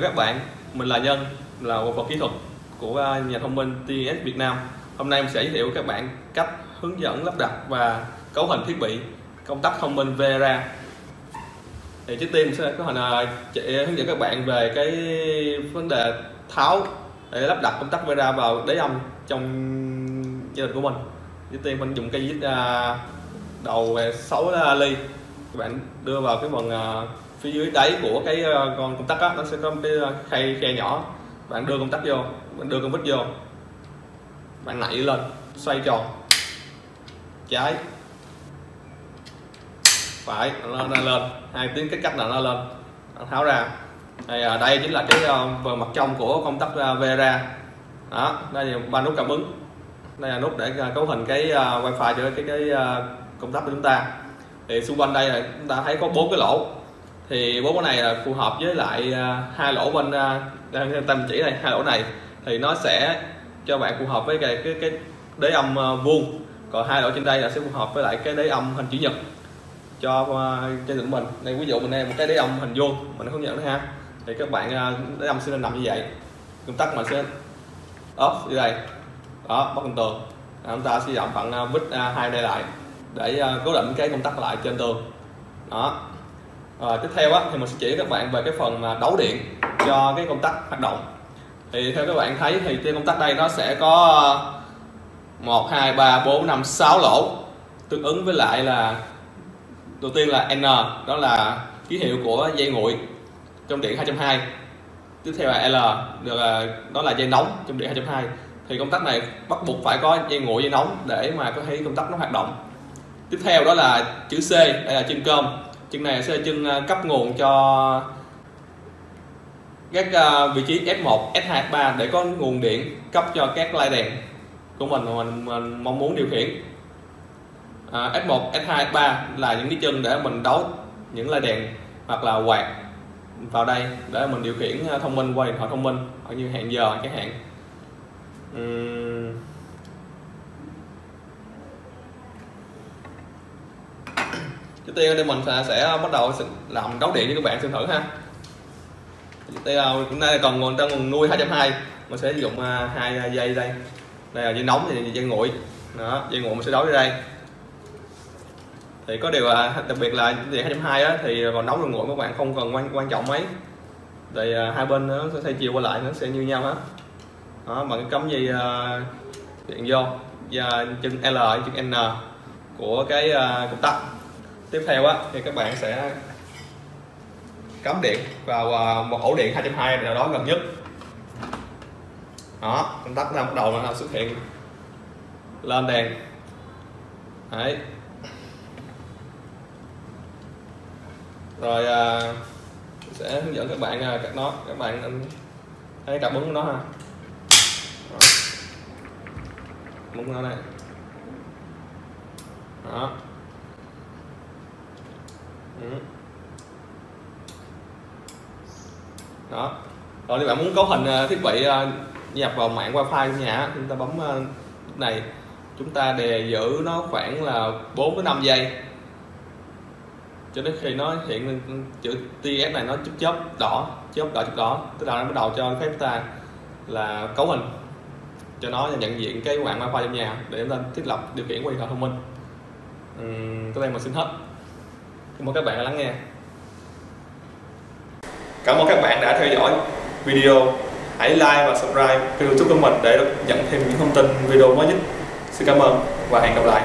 các bạn, mình là Nhân, là bộ phận kỹ thuật của à, nhà thông minh TS Việt Nam. Hôm nay mình sẽ giới thiệu với các bạn cách hướng dẫn lắp đặt và cấu hình thiết bị công tắc thông minh Vera. Thì trước tiên mình sẽ có hình à, hướng dẫn các bạn về cái vấn đề tháo để lắp đặt công tắc Vera vào đế âm trong gia đình của mình. Trước tiên mình dùng cây vít à, đầu 6 à, ly các bạn đưa vào cái phần à, phía dưới đáy của cái à, con công tắc á nó sẽ có một cái à, khay khe nhỏ. Bạn đưa công tắc vô bạn đưa con vít vô. Bạn nảy lên xoay tròn trái phải nó lên, lên. Hai tiếng cái cách là nó lên. Bạn tháo ra. Đây, à, đây chính là cái phần mặt trong của công tắc Vera. Đó đây là ba nút cảm ứng. Đây là nút để cấu hình cái wifi cho cái cái công tắc của chúng ta thì xung quanh đây là chúng ta thấy có bốn cái lỗ. Thì bốn cái này là phù hợp với lại à, hai lỗ bên đang tâm chỉ này hai lỗ này. Thì nó sẽ cho bạn phù hợp với cái cái, cái đế âm vuông. Còn hai lỗ trên đây là sẽ phù hợp với lại cái đế âm hình chữ nhật cho cho cho mình đây ví dụ mình đây một cái đế âm hình vuông mình hướng dẫn ha. Thì các bạn đế âm sẽ nên nằm như vậy. Công tắc mình sẽ off như đây. Đó bắt con tường. Chúng ta sẽ dụng phần vít hai đây lại để ờ, cố định cái công tắc lại trên tường. Đó. À, tiếp theo á, thì mình sẽ chỉ các bạn về cái phần mà đấu điện cho cái công tắc hoạt động. Thì theo các bạn thấy thì trên công tắc đây nó sẽ có 1 2 3 4 5 6 lỗ. Tương ứng với lại là đầu tiên là N đó là ký hiệu của dây nguội trong điện 220 tiếp theo là L được là đó là dây nóng trong điện 220 thì công tắc này bắt buộc phải có dây nguội dây nóng để mà có thể công tắc nó hoạt động tiếp theo đó là chữ C đây là chân cơm. Chân này sẽ là chân à, cấp nguồn cho các à, vị trí F1, S2, S3 để có nguồn điện cấp cho các lai đèn của mình mà mình, mình mong muốn điều khiển. À, S1, S2, S3 là những cái chân để mình đấu những lai đèn hoặc là quạt vào đây để mình điều khiển à, thông minh qua điện thoại thông minh hoặc như hẹn giờ chẳng hạn. Uhm, trước tiên thì mình sẽ, bắt đầu làm đấu điện cho các bạn xem thử ha. Đây là hôm nay còn nguồn đang nuôi 220 mình sẽ sử dụng à, hai dây đây. Đây là dây nóng thì dây nguội. Đó dây nguội mình sẽ đấu ra đây. Thì có điều là đặc biệt là điện 220 á, thì còn nóng rồi nguội các bạn không cần quan quan trọng mấy. Thì à, hai bên nó sẽ thay chiều qua lại nó sẽ như nhau hết đó bằng cái cắm dây uh, điện vô và chân L chân N của cái uh, công tắc tiếp theo á thì các bạn sẽ cắm điện vào à, một ổ điện 220 nào đó gần nhất. Đó công tắc đang bắt đầu nó xuất hiện lên đèn. Đấy. Rồi à, sẽ hướng dẫn các bạn à, nó. Các bạn nên thấy cảm ứng của nó ha? Muốn nó này đó. Ừ. đó. Rồi nếu bạn muốn cấu hình à, thiết bị à, nhập vào mạng wifi trong nhà chúng ta bấm à, này. Chúng ta đề giữ nó khoảng là 4 đến 5 giây. Cho đến khi nó hiện lên ừ, chữ TF này nó chớp chớp đỏ chớp đỏ chớp đỏ. Tức là nó bắt đầu cho phép ta là cấu hình cho nó nhận diện cái mạng wifi trong nhà để chúng ta thiết lập điều khiển quay điện thoại thông minh. Ừ, cái đây mình xin hết. Cảm ơn các bạn đã lắng nghe. Cảm ơn các bạn đã theo dõi video. Hãy like và subscribe kênh youtube của mình để nhận thêm những thông tin video mới nhất. Xin cảm ơn và hẹn gặp lại.